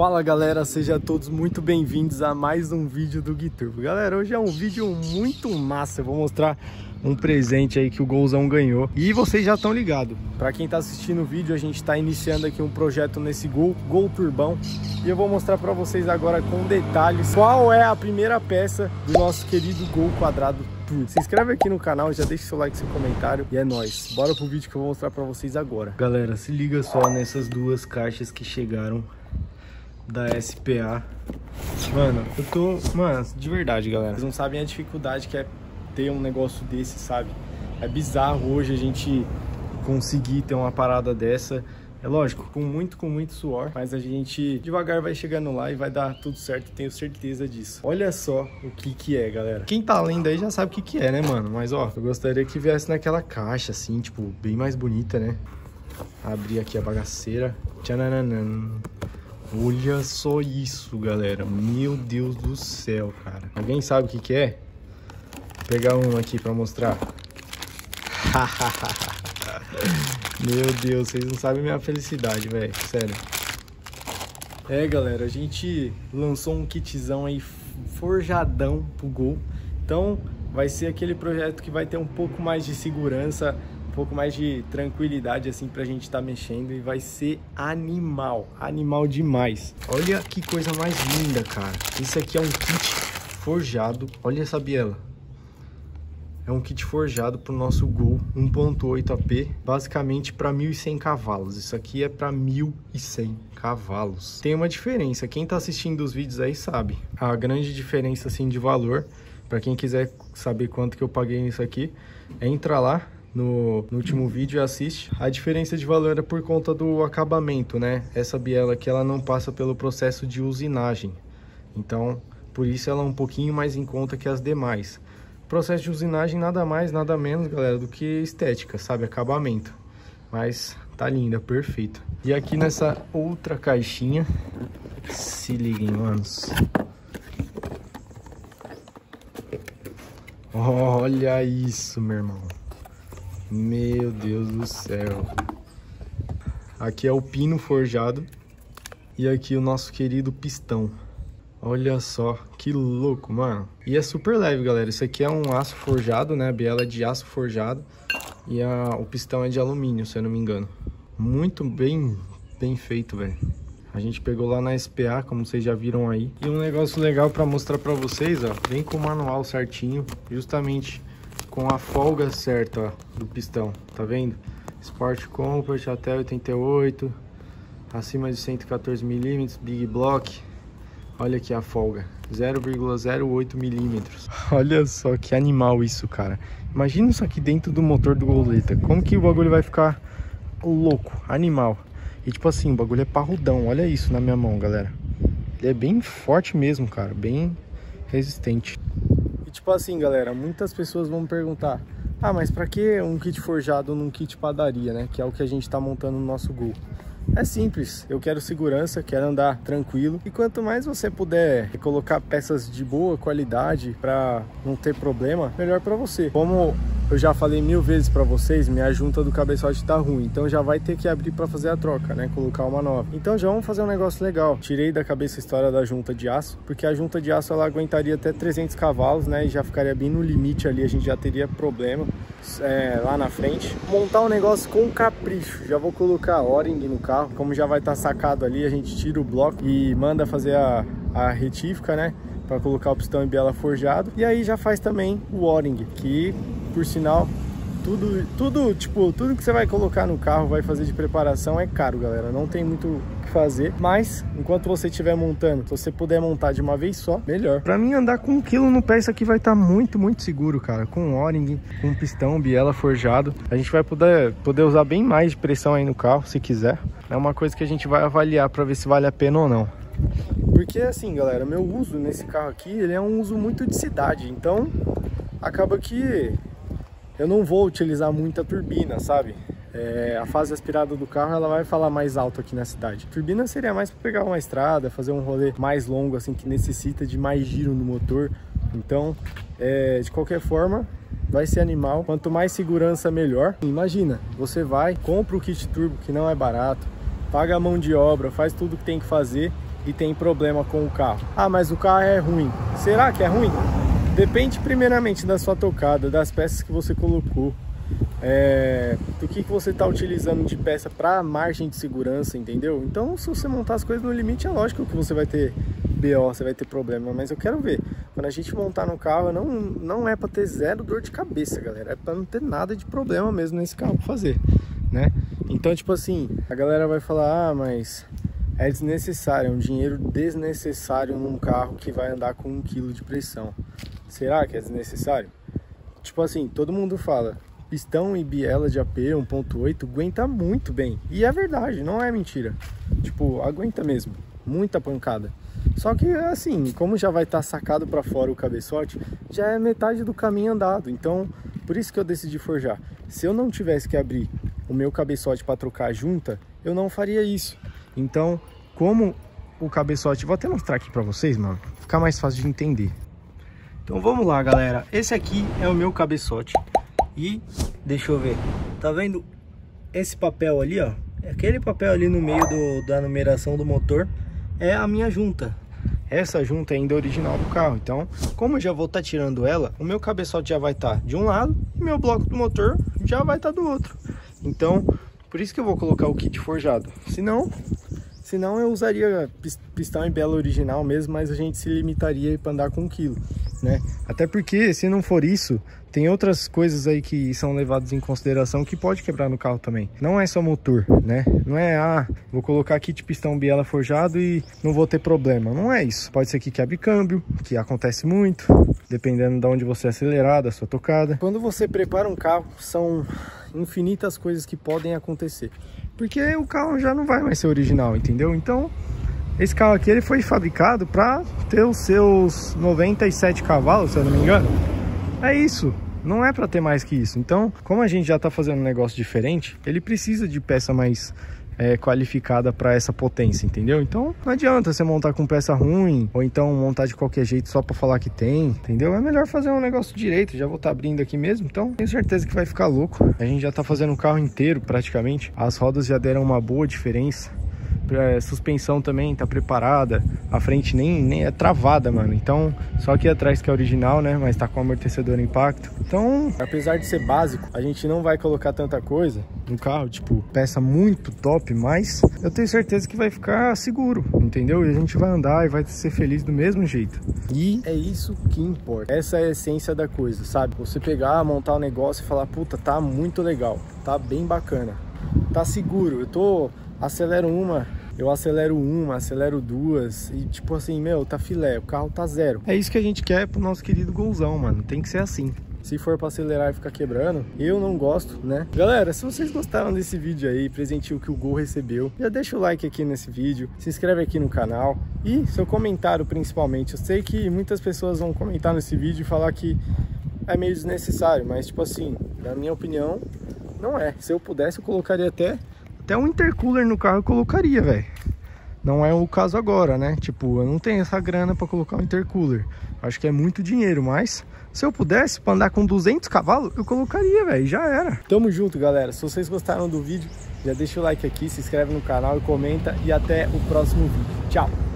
Fala galera, sejam todos muito bem-vindos a mais um vídeo do Guiturbo. Galera, hoje é um vídeo muito massa, eu vou mostrar um presente aí que o Golzão ganhou. E vocês já estão ligados, para quem tá assistindo o vídeo, a gente está iniciando aqui um projeto nesse Gol, Gol Turbão. E eu vou mostrar para vocês agora com detalhes qual é a primeira peça do nosso querido Gol Quadrado Turbo. Se inscreve aqui no canal, já deixa seu like, seu comentário e é nóis. Bora pro vídeo que eu vou mostrar para vocês agora. Galera, se liga só nessas duas caixas que chegaram da SPA. Mano, eu tô... Mano, de verdade, galera. Vocês não sabem a dificuldade que é ter um negócio desse, sabe? É bizarro hoje a gente conseguir ter uma parada dessa. É lógico, com muito, com muito suor, mas a gente devagar vai chegando lá e vai dar tudo certo, tenho certeza disso. Olha só o que que é, galera. Quem tá lendo aí já sabe o que que é, né, mano? Mas, ó, eu gostaria que viesse naquela caixa, assim, tipo, bem mais bonita, né? Abrir aqui a bagaceira. Tchanananan. Olha só isso, galera. Meu Deus do céu, cara. Alguém sabe o que que é? Vou pegar um aqui pra mostrar. Meu Deus, vocês não sabem minha felicidade, velho. Sério. É, galera, a gente lançou um kitzão aí forjadão pro Gol. Então, vai ser aquele projeto que vai ter um pouco mais de segurança, um pouco mais de tranquilidade assim pra gente estar tá mexendo e vai ser animal, animal demais. Olha que coisa mais linda, cara. Isso aqui é um kit forjado. Olha essa biela. É um kit forjado para o nosso Gol 1.8 AP, basicamente para 1.100 cavalos. Isso aqui é para 1.100 cavalos. Tem uma diferença, quem está assistindo os vídeos aí sabe. A grande diferença assim de valor, para quem quiser saber quanto que eu paguei nisso aqui, é entrar lá no, no, último vídeo e assiste. A diferença de valor é por conta do acabamento, né? Essa biela aqui ela não passa pelo processo de usinagem. Então, por isso ela é um pouquinho mais em conta que as demais. Processo de usinagem nada mais, nada menos, galera, do que estética, sabe? Acabamento. Mas tá linda, perfeita. E aqui nessa outra caixinha, se liguem, manos. Olha isso, meu irmão. Meu Deus do céu. Aqui é o pino forjado. E aqui o nosso querido pistão. Olha só, que louco, mano. E é super leve, galera. Isso aqui é um aço forjado, né? A biela é de aço forjado. E a, o pistão é de alumínio, se eu não me engano. Muito bem, bem feito, velho. A gente pegou lá na SPA, como vocês já viram aí. E um negócio legal pra mostrar pra vocês, ó. Vem com o manual certinho, justamente com a folga certa, do pistão. Tá vendo? Sport Comfort até 88. Acima de 114 milímetros, Big Block Olha aqui a folga, 0,08 milímetros. Olha só que animal isso, cara. Imagina isso aqui dentro do motor do Goleta. Como que o bagulho vai ficar louco, animal. E tipo assim, o bagulho é parrudão. Olha isso na minha mão, galera. Ele é bem forte mesmo, cara. Bem resistente. Tipo assim, galera, muitas pessoas vão me perguntar ah, mas pra que um kit forjado num kit padaria, né? Que é o que a gente tá montando no nosso Gol. É simples, eu quero segurança, quero andar tranquilo e quanto mais você puder colocar peças de boa qualidade para não ter problema, melhor para você. Como eu já falei mil vezes para vocês, minha junta do cabeçote tá ruim, então já vai ter que abrir para fazer a troca, né? Colocar uma nova. Então já vamos fazer um negócio legal. Tirei da cabeça a história da junta de aço, porque a junta de aço ela aguentaria até 300 cavalos, né? E já ficaria bem no limite ali, a gente já teria problema é, lá na frente. Montar um negócio com capricho. Já vou colocar O-ring no carro, como já vai estar tá sacado ali, a gente tira o bloco e manda fazer a, a retífica, né? Para colocar o pistão e biela forjado. E aí já faz também o O-ring, que por sinal, tudo, tudo, tipo, tudo que você vai colocar no carro, vai fazer de preparação é caro, galera. Não tem muito o que fazer, mas enquanto você estiver montando, se você puder montar de uma vez só, melhor. Pra mim, andar com um quilo no pé, isso aqui vai estar tá muito, muito seguro, cara. Com O-ring, com pistão, biela forjado. A gente vai poder, poder usar bem mais de pressão aí no carro, se quiser. É uma coisa que a gente vai avaliar pra ver se vale a pena ou não. Porque assim, galera, meu uso nesse carro aqui, ele é um uso muito de cidade. Então, acaba que eu não vou utilizar muita turbina, sabe? É, a fase aspirada do carro ela vai falar mais alto aqui na cidade. turbina seria mais para pegar uma estrada, fazer um rolê mais longo, assim, que necessita de mais giro no motor. Então, é, de qualquer forma, vai ser animal. Quanto mais segurança, melhor. Imagina, você vai, compra o kit turbo, que não é barato, paga a mão de obra, faz tudo que tem que fazer e tem problema com o carro. Ah, mas o carro é ruim. Será que é ruim? Depende primeiramente da sua tocada, das peças que você colocou, é, do que, que você está utilizando de peça para margem de segurança, entendeu? Então, se você montar as coisas no limite, é lógico que você vai ter BO, você vai ter problema, mas eu quero ver. Quando a gente montar no carro, não, não é para ter zero dor de cabeça, galera. É para não ter nada de problema mesmo nesse carro pra fazer, né? Então, tipo assim, a galera vai falar, ah, mas é desnecessário, é um dinheiro desnecessário num carro que vai andar com um quilo de pressão. Será que é desnecessário? Tipo assim, todo mundo fala, pistão e biela de AP 1.8 aguenta muito bem. E é verdade, não é mentira. Tipo, aguenta mesmo, muita pancada. Só que assim, como já vai estar tá sacado para fora o cabeçote, já é metade do caminho andado. Então, por isso que eu decidi forjar. Se eu não tivesse que abrir o meu cabeçote para trocar a junta, eu não faria isso. Então, como o cabeçote, vou até mostrar aqui para vocês, mano, ficar mais fácil de entender. Então vamos lá, galera. Esse aqui é o meu cabeçote. E, deixa eu ver, tá vendo esse papel ali, ó? Aquele papel ali no meio do, da numeração do motor é a minha junta. Essa junta é ainda original do carro. Então, como eu já vou estar tá tirando ela, o meu cabeçote já vai estar tá de um lado e meu bloco do motor já vai estar tá do outro. Então, por isso que eu vou colocar o kit forjado. Senão, senão eu usaria pistão em bela original mesmo, mas a gente se limitaria para andar com um quilo né? Até porque, se não for isso, tem outras coisas aí que são levadas em consideração que pode quebrar no carro também. Não é só motor, né? Não é, ah, vou colocar de pistão biela forjado e não vou ter problema. Não é isso. Pode ser que quebre câmbio, que acontece muito, dependendo de onde você acelerar, da sua tocada. Quando você prepara um carro, são infinitas coisas que podem acontecer. Porque o carro já não vai mais ser original, entendeu? Então, esse carro aqui ele foi fabricado para ter os seus 97 cavalos, se eu não me engano. É isso, não é para ter mais que isso. Então, como a gente já está fazendo um negócio diferente, ele precisa de peça mais é, qualificada para essa potência, entendeu? Então não adianta você montar com peça ruim ou então montar de qualquer jeito só para falar que tem, entendeu? É melhor fazer um negócio direito. Já vou estar tá abrindo aqui mesmo, então tenho certeza que vai ficar louco. A gente já está fazendo o carro inteiro praticamente. As rodas já deram uma boa diferença é, suspensão também tá preparada, a frente nem, nem é travada, mano. Então, só aqui atrás que é original, né? Mas tá com amortecedor impacto. Então, apesar de ser básico, a gente não vai colocar tanta coisa no carro, tipo, peça muito top, mas eu tenho certeza que vai ficar seguro, entendeu? E a gente vai andar e vai ser feliz do mesmo jeito. E é isso que importa. Essa é a essência da coisa, sabe? Você pegar, montar o um negócio e falar, puta, tá muito legal, tá bem bacana, tá seguro. Eu tô acelero uma, eu acelero uma, acelero duas e tipo assim, meu, tá filé, o carro tá zero. É isso que a gente quer pro nosso querido golzão, mano. Tem que ser assim. Se for para acelerar e ficar quebrando, eu não gosto, né? Galera, se vocês gostaram desse vídeo aí, presentinho que o Gol recebeu, já deixa o like aqui nesse vídeo, se inscreve aqui no canal e seu comentário principalmente. Eu sei que muitas pessoas vão comentar nesse vídeo e falar que é meio desnecessário, mas tipo assim, na minha opinião, não é. Se eu pudesse, eu colocaria até até um intercooler no carro eu colocaria, velho. Não é o caso agora, né? Tipo, eu não tenho essa grana para colocar um intercooler. Acho que é muito dinheiro, mas se eu pudesse, para andar com 200 cavalos, eu colocaria, velho. Já era. Tamo junto, galera. Se vocês gostaram do vídeo, já deixa o like aqui, se inscreve no canal e comenta. E até o próximo vídeo. Tchau!